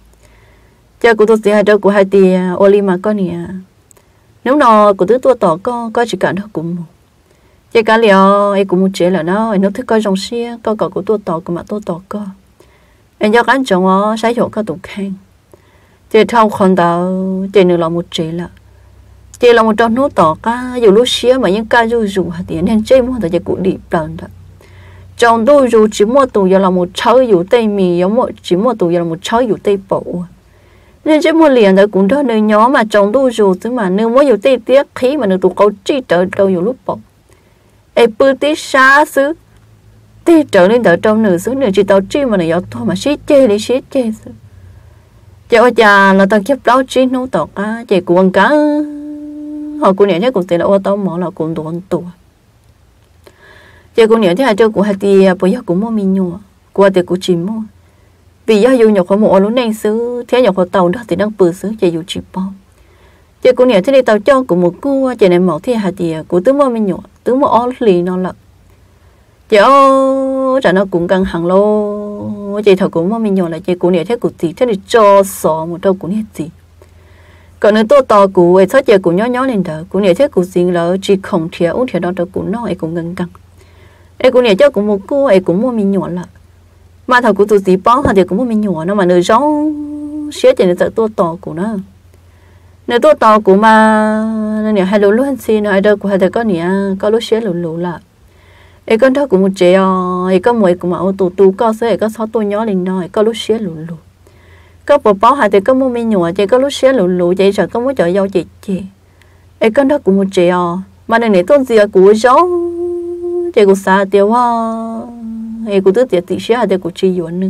cha của tôi sẽ đâu của hai tỷ ô li mà con nè nếu nó của tôi tôi tỏ có có chỉ cả nó cũng cha cả liệu ấy cũng một chế là nó nó thích coi dòng xe có cả của tôi tỏ của mà tôi tỏ có em cho cái chồng ó sai chỗ có tụ khen chị thâu còn tao chị nữa là một chế là chị là một trong nốt tỏ ca dù lúc xưa mà những ca dù dù hạt tiền nên chơi mua thì chị cũng đi bằng đó trong đôi dù chỉ mua tủ giờ là một cháu dù tây mì giống một chỉ mua tủ giờ là một cháu dù tây bộ nên chỉ mua liền đó cũng đó nơi nhỏ mà trong đôi dù tức mà nếu mua dù tây tiếc khí mà nếu tụ câu chi trở đâu dù lúc bộ ai bự tí xa xứ tí trở nên đỡ trong nửa xứ nửa chỉ tao chi mà này thôi mà xí chê đi xí chê xứ cháu cha là tao kiếp đó chi nấu tọt á chị cuồng cá họ cũng nhảy thế cũng tiền là ô tao mỏ là cũng đồ ăn tuổi giờ cũng nhớ thế là cho cũng hạt thì à, bây giờ cũng mua mình nhua qua thì cũng chỉ mua. Vì giờ dùng nhọc khẩu mua lúc này xứ, thế nhọc khẩu tàu đó thì đang bự xứ chỉ dùng chỉ bao giờ cũng nhớ thế này tàu cho của một cô chỉ này mỏ thế hạt thì à, cũng tứ mua mình nhua tứ mua all lì nó lợp giờ trả nó cũng căng hàng lô. Chị thầu cũng mua mình nhua là chị cũng nhớ thế cũng gì thế này cho sọ một đâu cũng nhớ gì còn nữa tôi to cụ, ấy sao giờ cũng nhỏ nhỏ lên đó cũng nhớ thế cũng gì là chỉ không thiếu uống thiếu đó đâu cũng ấy, cũng ngân căng ai cũng nhớ cho cũng một cô ai cũng mua mình nhỏ là mà thằng cũng tụi gì bao thằng thì cũng mua mình nhỏ nó mà nửa rau xé chỉ là tua to của nó. Nửa tua to của mà nếu hai lỗ luôn xin ai đâu của hai thằng có nhớ có lúc xé lỗ lỗ là ai con đó cũng một trẻ ai có mồi cũng mà ô tô co có sẽ có sáu tôi nhỏ lên nó có lúc xé lỗ lỗ. Có bộ bao hai thì có mua mình nhỏ chỉ có lúc xé lỗ lỗ chỉ sợ có mua chợ dâu chị chị ai con đó cũng một trẻ, mà này nửa tôi gì của rau để cũng xa tiêu hoa em cô tự tiệt tỷ xe để cô chi yuan nữa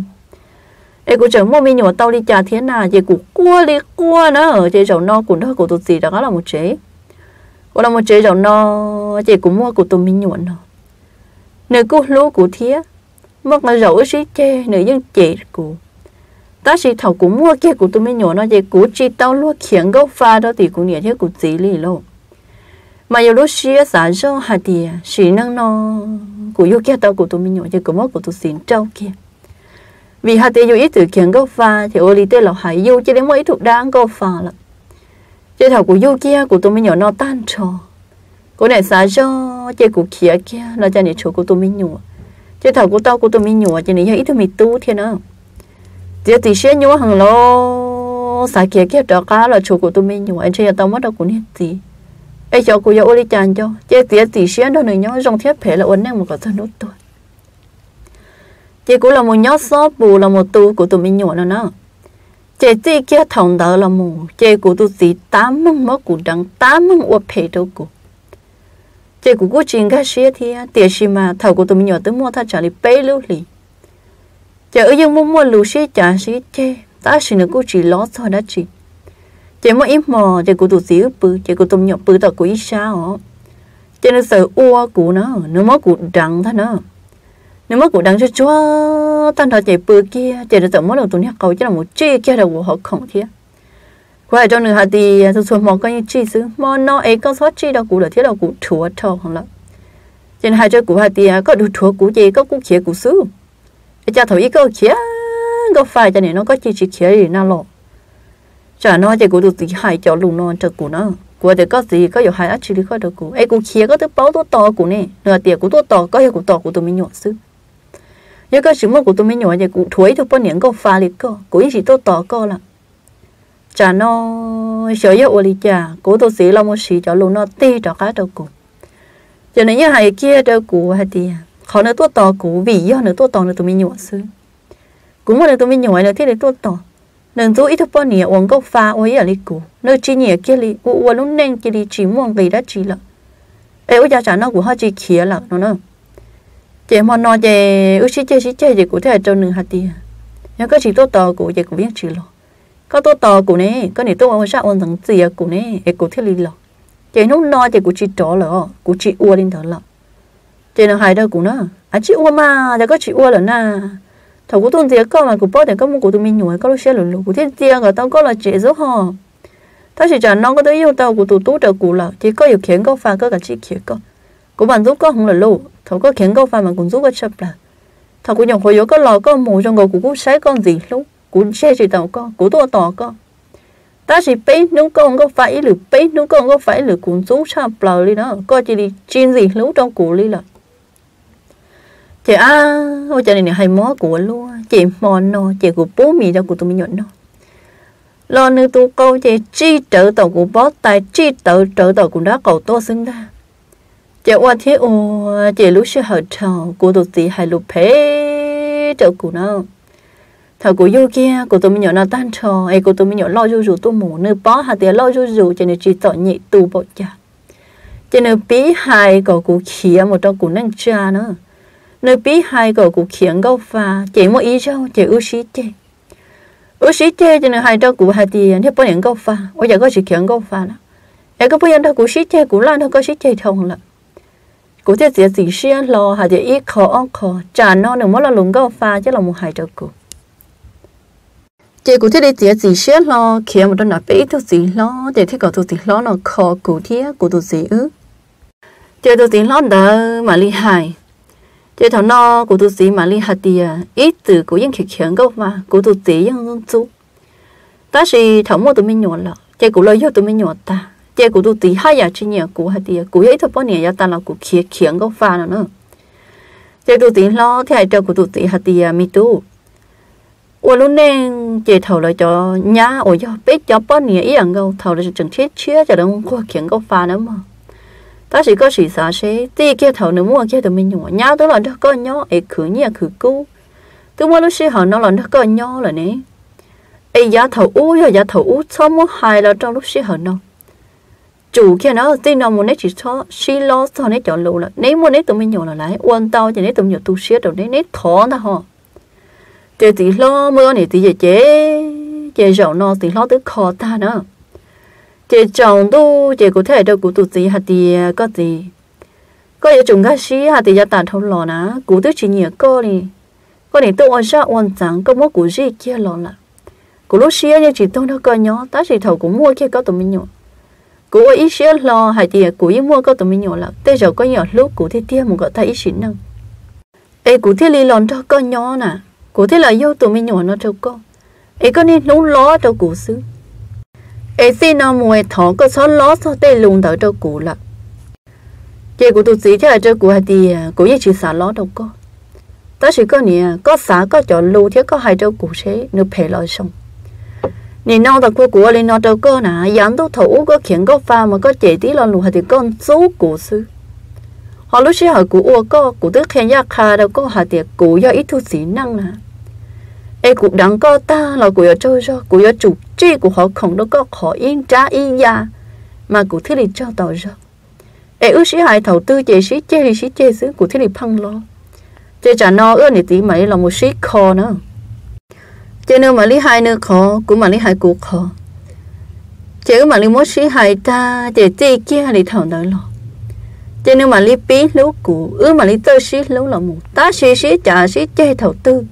em cô chẳng mua mình nhỏ tao đi trả thiên nào để cũng qua đi qua nữa chị cháu nó cũng đó cô tự gì đó là một chế cô là một chế cháu nó chị cũng mua của tôi mình nhỏ nó nếu cô lúa của thía, mất là rau xí chê nếu những chế của, ta chỉ thầu cũng mua kia của tôi mình nhỏ nó để cô chỉ tao luôn khiến gốc pha đó thì cũng nhớ thế cô chỉ lì luôn mà yêu lúc xưa xã cho hạt thì xí năng nó của yêu kia tao của tụi mình nhỏ chứ của mất của tụi xin trâu kia. Vì hạt tiền yêu ít từ kiện gốc pha, thì ô lý tê là hải yêu chỉ đến mỗi thuộc đáng gốc pha là chứ thảo của yêu kia của tôi mới nhỏ nó tan trò. Của này xả cho chứ của kia kia là cho này chỗ của tôi mới nhỏ chứ thảo của tao của tôi mới nhỏ cho này ít tôi mình tu thiên nào chứ thì sẽ nhỏ hàng lo xả kia kia đó cá là chỗ của tôi mới nhỏ anh chơi tao mất đâu cũng hết gì ai cho của giáo ô lý cho. Chế thì thì xuyên đâu nữa nhó trong thiết phải là ổn định một cái thân nốt tôi chế cũng là một nhóc xó bù là một tu của tụi mình nhỏ nữa nè. Chế chị kia thằng đó là một chế của tụi chị tám mông mất của đằng tám mông ua phê đâu của chế của cô chuyện cái gì thì tiền gì mà thầu của tụi mình nhỏ tới mua ta trả lại bấy lưu lì. Chế ở dương mua mua lưu sĩ trả sĩ chế ta xin được cô chỉ lo thôi đã chị chỉ mua ít mò chỉ có tụi xíu bự chỉ của tôm nhỏ bự tao của ít sao. Chỉ nó sợ ua của nó nó mất của đắng thôi nó. Nếu mất cụ đắng cho chúa tan thọ chạy bự kia chỉ nó sợ mất đầu tụi nhóc cầu chứ là một chi kia là của họ không thiệt qua cho người Hà thì à, tôi xuống mò cái chi xứ, mò nó ấy có số chi đâu cụ là thiết đâu cụ chúa thọ không lắm. Trên hai cho cụ Hà thì à, có đủ chúa cụ gì có cụ kia cụ xứ. Cha thổi ý có kia có phải cho nên nó có chi chi kia gì nào lọ chả nó chỉ của được gì hai cho lùn non cho cụ nó của thì có gì có nhiều hai ác chi đi có được cụ ấy cũng kia có tới bao tôi to cụ nè nửa tiền của tôi to có hiệu của to của tôi mới nhỏ xứ nhớ cái sự mất của tôi mới nhỏ vậy cũng thối thôi bao nhiêu có pha liệt có cũng chỉ tôi to co là chả nó sợ yếu ở đi chả cố tôi xí là một xí cho lùn nó tê cho cá cho cũng cho nên như hai kia cho cũng hay đi họ nói tôi to của vì do nữa tôi to nữa tôi mới nhỏ xứ cũng mà tôi mới nhỏ nữa thế để tôi nên ít thôi bao nhiêu uống có pha ôi ở đi cũng nơi chi nhiều kia đi uống lúc nên kia đi chỉ muốn gì đó chỉ là ấy ôi cha chả nó cũng hơi chi kia là nó nữa chị mà nói chị ước chỉ chơi chỉ chơi chị cũng thể cho nương hạt tiền nhưng có chỉ tốt tờ của chị cú biết chỉ lo có tốt tờ của này có này tốt ông sao ông thằng gì cú này em cú thiết lì lo chế lúc nói chị cú chỉ trỏ lo cú chỉ uo lên thở lo chế nó hài đâu cũng nó? À chỉ uo mà chị có chỉ uo là na thầu cũng tôi tiếc con mà cũng bỏ tiền có một của tụi mình nhồi có lúc xe lùn của thiên tiền người tao có là chế giúp họ ta chỉ chẳng nó có tới yêu tao của tụi tú trợ cụ là chỉ có yêu khiến có pha có cả chỉ khiến có của bạn giúp có không là lâu thầu có khiến câu pha mà cũng giúp cái chấp là thầu cũng nhộng hồi có lò có mù trong người cũng cũng sai con gì lúc cũng xe chỉ tàu con của to tỏ con ta chỉ bé nếu con có phải lửa bé nếu con có phải lửa cũng giúp chấp là đi đó có chỉ đi chuyên gì lúc trong cụ đi là chị à ôi chị này hay mó của luôn chị mòn nó chị của bố mì đâu của tụi mình nhận nó lo nữ tu câu, chị chi trợ tàu của bó tài chi trợ trợ tàu của đó cầu to xứng ra chị qua thế ô, chị lúc sẽ hở trò, của tụi chị hay lúc phê trợ của nó. Thằng của yêu kia, của tụi mình nhận nó tan trò, ấy, của tụi mình nhận lo du du tôi mù, nơi bó hà tiền lo du du, cho nên chỉ tỏ nhị tu bộ cha cho nên bí hai của của khía, một trong của năng cha nữa nơi bí hai của cụ khiến gấu pha chỉ một ý cho chỉ ưu sĩ chê. Ưu sĩ chê cho nên hai trong cụ hạt tiền thế bao nhiêu gấu pha bây giờ có chỉ khiến gấu pha đó, ấy có bao nhiêu đâu cụ sĩ chê cụ lan đâu có sĩ chê thông là cụ thế chỉ gì sĩ lo hay là ít khó ăn khó trả nó nữa mỗi là lùng gạo pha chứ là một hai cho cụ chị cụ thế để chỉ chỉ lo khi mà nó nạp bí tôi gì lo để thế có tôi gì lo nó khó cụ thế cụ tôi gì ư chị tôi gì lo đỡ mà li hại chỉ thằng nó cụ thôi gì mà li hại thì ít từ cụ yên khi khiến gạo mà cụ thôi yên những chú. Ta chỉ thằng mua tụi mình nhỏ là chỉ cụ lợi cho tụi mình nhỏ ta. Chế cụ tu tí hai giờ chỉ nhiều cụ hay tiệt cụ ấy thôi bao nhiêu giờ ta là cụ kia khiến có pha nữa. Nữa chế tu tí lo cho cụ tu tí hay tiệt mi tu 我 lúc nên chế thầu lại cho nhà ủa cho biết cho bao nhiêu ý ăn đâu thầu lại cho chẳng chết chia cho đông qua khiến có pha nữa mà ta chỉ có sự xa xế tí kia thầu nữa mua kia tụi mình nhỏ nhau tôi là nó có nhỏ ấy khử nhẹ khử cú tôi mua lúc xí họ nó là nó có nhỏ là nè ấy giá thầu u giá thầu u cho mua hai là trong lúc xí họ nó chủ kia nó tin nó muốn nấy chỉ cho xí lo cho nấy chọn lụ là nếu mua nấy tụi mình nhỏ là lại quan tao thì nấy tụi mình tu sửa rồi nấy nấy thọ nó họ thì tí lo mưa này tí chế chế dạo nó tí lo tới khó ta nữa chị chồng tu chị có thể đâu cụ tụt gì hạt thì có gì có những chúng cái xí hạt thì gia tàn thâu lò ná cụ tức chỉ nhiều cô đi cô những tôi quan sát quan chẳng có mua cụ gì kia lò là cụ lúc xí như chỉ tôi nó coi nhỏ ta chỉ thầu cũng mua kia có tụi mình nhỏ cú ít xí lò hạt thì cụ ít mua có tụi mình nhỏ là tê giờ có nhỏ lúc cụ thì tiêm một cái tay ít xí năng ê cụ thì li lon cho con nhỏ nè cụ thế là yêu tụi mình nhỏ nó đâu cô ấy có nên nấu ló cho cụ xứ ấy xin nó mua thỏ có số lót số tê lùng đỡ cho cụ là chị cụ tụi gì thế cho cụ hay thì cụ ấy chỉ xả lót đâu có. Đó chỉ có nè có xả có chỗ lù thế có hai cho cụ sẽ nó phải lo xong nè nó đã cụ cụ lên nó đâu có nè dán đâu thủ có khiến có pha mà có chạy tí lo lù hay thì con số cụ sư, họ lúc xưa họ cụ ô có cụ tức khen giác kha đâu có hạt tiệc cụ do ít thu xí năng nè ai cũng đáng có ta là của ở trâu cho của ở chủ chi của họ không đâu có khó yên trả yên ya mà của thiết thì cho tàu cho ai ước sĩ hai thầu tư chế sĩ chế sĩ chế xứ của thiết thì phăng lo. Chế trả no ước này tí mấy là một sĩ khó nữa. Chế nữa mà lý hai nữa khó cũng mà lý hai cũng khó chế mà lý một sĩ hai ta chế chế kia thì thầu đó lo. Chế nữa mà lý bí lú cụ ước mà lý tơ sĩ lú là một tá sĩ sĩ trả sĩ chế thầu tư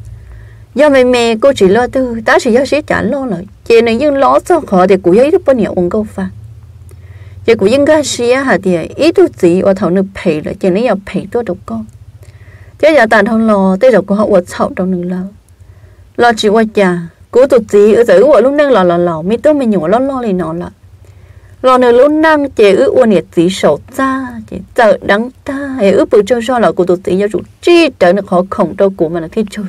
do mẹ mẹ cô chỉ lo tư tá chỉ do sĩ trả lo rồi, chị này nhưng lo cho khó thì cô ấy được bao nhiêu ông câu pha chị cũng nhưng cái xí hả thì ít tu gì ở thầu nữ phê rồi, chị này giờ phê tôi được con. Thế giờ tàn thằng lo thế giờ cô họ ở sau trong nữa lo. Lo chỉ qua cha, cô tu gì ở dưới ở lúc nâng lo lo lo, mi tôi mình nhổ lo lo liền nó là lo nửa lúc năng chị ư uôn nhiệt sĩ sầu ta chị sợ đắng ta. Hệ ư bự cho cho là cô tu sĩ giáo chủ chi trở được khó khổng đâu của mà là thiết cho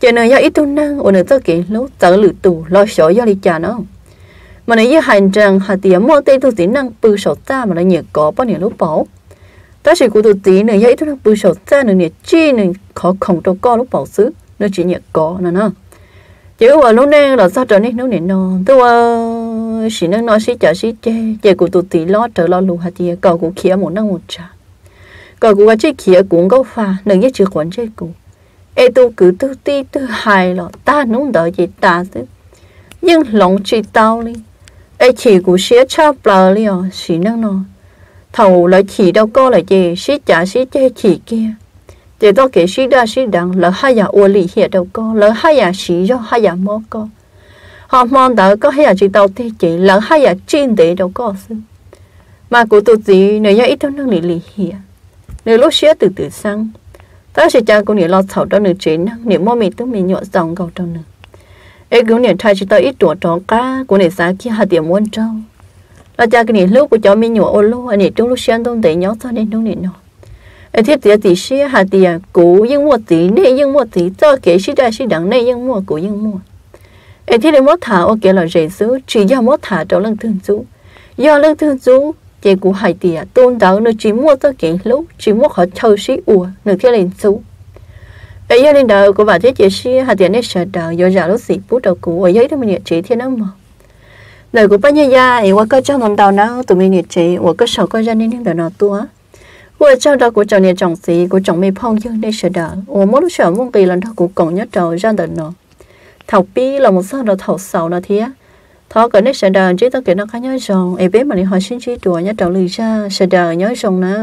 cho nên do ít tu năng, ổn ở tất kể lúc tớ lử tù, lo sợ do đi trả nó. Mà nó như hành trang hà tiệm mua tê tu tí năng bự sầu ta mà nó nhiệt có bao nhiêu lúc bảo ta chỉ của tu tí nè ít tu năng bự sầu ta nè nhiệt chi nè khó khổng đâu co lúc bảo xứ, nó chỉ nhiệt có nè nè chứ mà lúc này là sao trở nên nó nè nó tôi chỉ năng nói xí chả xí chê. Chê của tu tí lo trở lo lù hạt thì cầu của kia một năng một trả cầu của cái kia cũng có pha đừng nhất chỉ quản chê của ê tu cứ tu ti tu hài lo, ta nung đợi gì ta chứ nhưng lòng chỉ tao đi. Ê chỉ của xía cha bờ đi ở xí năng nó thầu lại chỉ đâu có lại gì, xí chả xí chê chỉ kia. Để đó kể xí đa xí đằng là hai nhà ô lì hiện đâu có là hai nhà xí do, hai nhà mò có. Họ mong đợi có hai nhà chỉ tao thế chỉ lỡ hai nhà trên để đâu có chứ mà của tôi gì nếu như ít hơn năng lì hiền nếu lúc xía từ từ sang ta sẽ cha cũng nhiều lo sầu đó nữa chế năng mơ mình tôi mình nhọ dòng cầu trong nữa. Ấy cũng nhiều thay chỉ ta ít tuổi tròn cá. Của này sáng kia hạt tiền muốn trâu. Là cha cái này lúc của cháu mình nhọ ô lô. Anh ấy trong lúc sáng đông để nhớ cho nên đông nên nó ấy thiết tiền tỷ xưa hạt tiền cũ nhưng mua tỷ này nhưng mua tỷ cho kể sĩ đại sĩ đẳng này nhưng mua cũ nhưng mua. Ấy thì mất thả ok là dễ xứ, chỉ do mất thả trong lần thương chú. Do lần thương chú chỉ của hai tia tôn đạo nó chỉ mua tới kiện lúc chỉ mua họ châu sĩ ủa nó kia lên chú ấy giờ lên đầu của bà thế chị sĩ hai tia này sợ đầu do giả lúc xịt bút đầu của ở dưới đó mình chỉ thiên nó mà lời của bao nhiêu gia ấy qua cái trong lòng đầu nó tụi mình chỉ qua cái sau cái gia nên những đời nào tua 我找到过找你种子，我种没朋友那是的，我没路想问给人他我讲一找让的呢。thầu pi là một sao là thầu sầu là thế thọ cái này sẽ đờ chứ tao kể nó khá nhớ rồng em biết mà đi hỏi xin chỉ đùa nhớ trâu lì ra sẽ đờ nhớ rồng nè